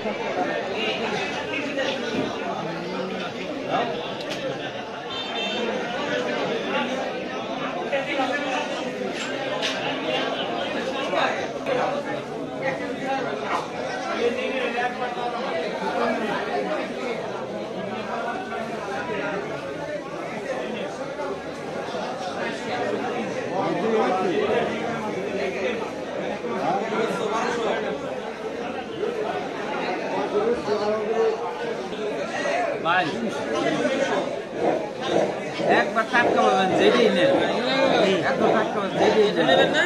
talking about. ভাই। একবার টাটকা পাবেন যেটাই নেন। এত টাটকা পাবেন যেটাই নেবেন না